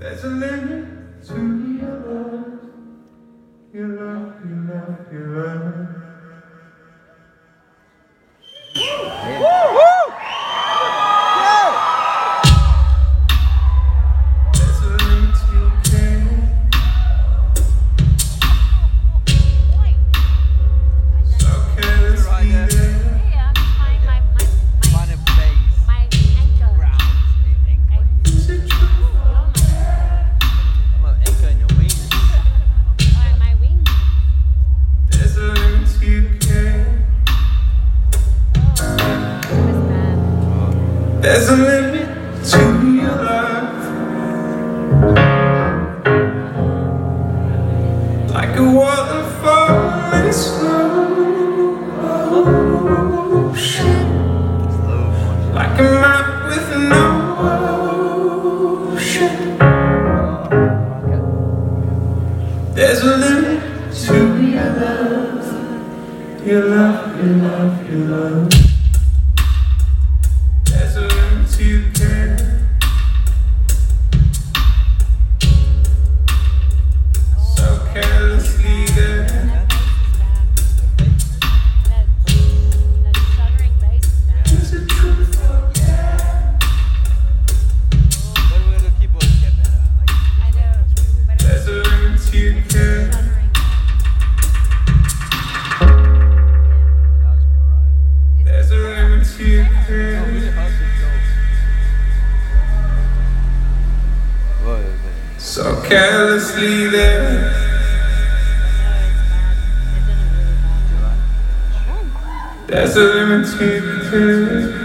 There's a limit to your love, your love, your love, your love. There's a limit to your love. Like a waterfall in slow motion. Like a map with no ocean. There's a limit to your love. Your love, your love, your love. So carelessly there. There's a limit to.